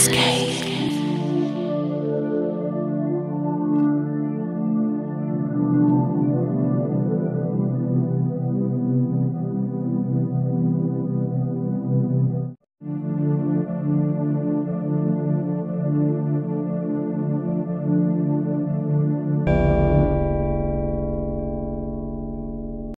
escape.